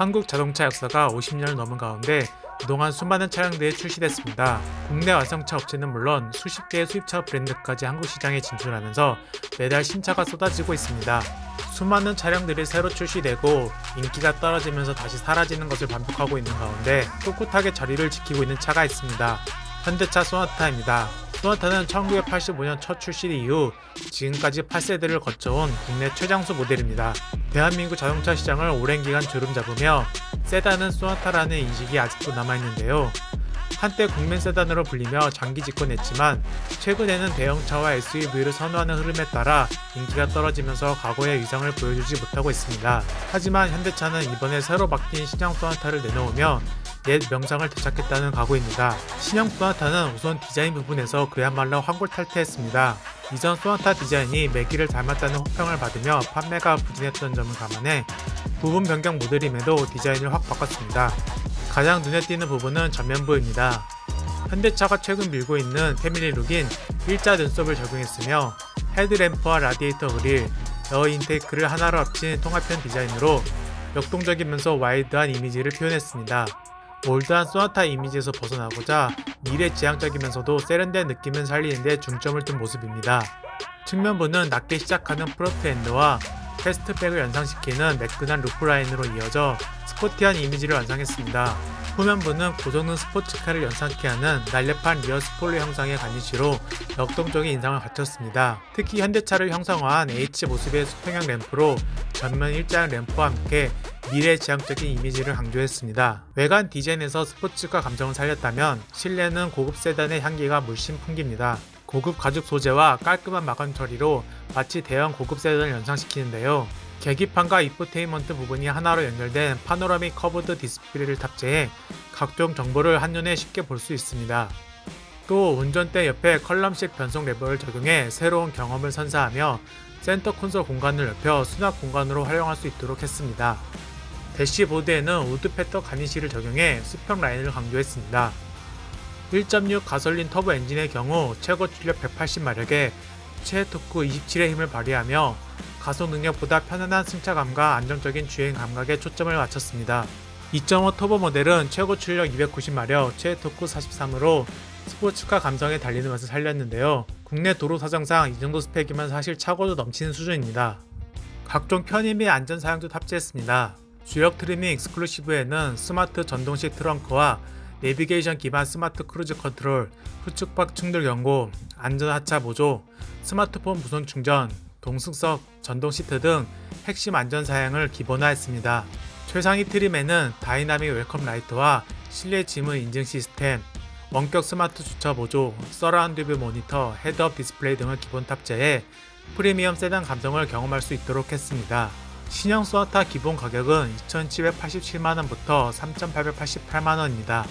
한국 자동차 역사가 50년을 넘은 가운데 그동안 수많은 차량들이 출시됐습니다. 국내 완성차 업체는 물론 수십 개의 수입차 브랜드까지 한국 시장에 진출하면서 매달 신차가 쏟아지고 있습니다. 수많은 차량들이 새로 출시되고 인기가 떨어지면서 다시 사라지는 것을 반복하고 있는 가운데 꿋꿋하게 자리를 지키고 있는 차가 있습니다. 현대차 소나타입니다. 소나타는 1985년 첫 출시 이후 지금까지 8세대를 거쳐온 국내 최장수 모델입니다. 대한민국 자동차 시장을 오랜 기간 주름 잡으며 세단은 소나타라는 인식이 아직도 남아있는데요. 한때 국민 세단으로 불리며 장기 집권했지만 최근에는 대형차와 SUV를 선호하는 흐름에 따라 인기가 떨어지면서 과거의 위상을 보여주지 못하고 있습니다. 하지만 현대차는 이번에 새로 바뀐 신형 소나타를 내놓으며 옛 명상을 되찾겠다는 각오입니다. 신형 소나타는 우선 디자인 부분에서 그야말로 환골탈태했습니다. 이전 쏘나타 디자인이 메기를 닮았다는 혹평을 받으며 판매가 부진했던 점을 감안해 부분 변경 모델임에도 디자인을 확 바꿨습니다. 가장 눈에 띄는 부분은 전면부입니다. 현대차가 최근 밀고 있는 family look인 일자 눈썹을 적용했으며 헤드램프와 라디에이터 그릴, air intake를 하나로 합친 통합형 디자인으로 역동적이면서 wide한 이미지를 표현했습니다. old한 쏘나타 이미지에서 벗어나고자 미래지향적이면서도 세련된 느낌을 살리는데 중점을 둔 모습입니다. 측면부는 낮게 시작하는 front end와 fastback을 연상시키는 매끈한 roof line으로 이어져 스포티한 이미지를 완성했습니다. 후면부는 고성능 스포츠카를 연상케 하는 날렵한 rear spoiler 형상의 garnish로 역동적인 인상을 갖췄습니다. 특히 현대차를 형상화한 H 모습의 수평형 램프로 전면 일자형 램프와 함께 미래지향적인 이미지를 강조했습니다. 외관 디자인에서 스포츠카 감성을 살렸다면 실내는 고급 세단의 향기가 물씬 풍깁니다. 고급 가죽 소재와 깔끔한 마감 처리로 마치 대형 고급 세단을 연상시키는데요. 계기판과 인포테인먼트 부분이 하나로 연결된 panoramic curved display를 탑재해 각종 정보를 한눈에 쉽게 볼 수 있습니다. 또 운전대 옆에 column식 변속 레버를 적용해 새로운 경험을 선사하며 center console 공간을 넓혀 수납 공간으로 활용할 수 있도록 했습니다. 대시보드에는 wood pattern garnish를 적용해 수평 라인을 강조했습니다. 1.6 가솔린 터보 엔진의 경우 최고 출력 180마력에 최대 토크 27의 힘을 발휘하며 가속 능력보다 편안한 승차감과 안정적인 주행 감각에 초점을 맞췄습니다. 2.5 터보 모델은 최고 출력 290마력, 최대 토크 43으로 스포츠카 감성의 달리는 맛을 살렸는데요. 국내 도로 사정상 이 정도 스펙이면 사실 차고도 넘치는 수준입니다. 각종 편의 및 안전 사양도 탑재했습니다. 주력 trim인 Exclusive에는 스마트 전동식 트렁크와 내비게이션 기반 smart cruise control, 후측방 충돌 경고, 안전 하차 보조, 스마트폰 무선 충전, 동승석, 전동 시트 등 핵심 안전 사양을 기본화했습니다. 최상위 trim에는 dynamic welcome light와 실내 지문 인증 시스템, 원격 스마트 주차 보조, surround view monitor, head-up display 등을 기본 탑재해 프리미엄 세단 감성을 경험할 수 있도록 했습니다. 신형 소나타 기본 가격은 2,787만원부터 3,888만원입니다.